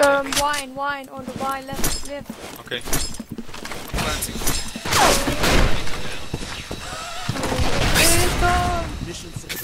um, wine, wine, on the wine, left, left. Okay. Planting. Mission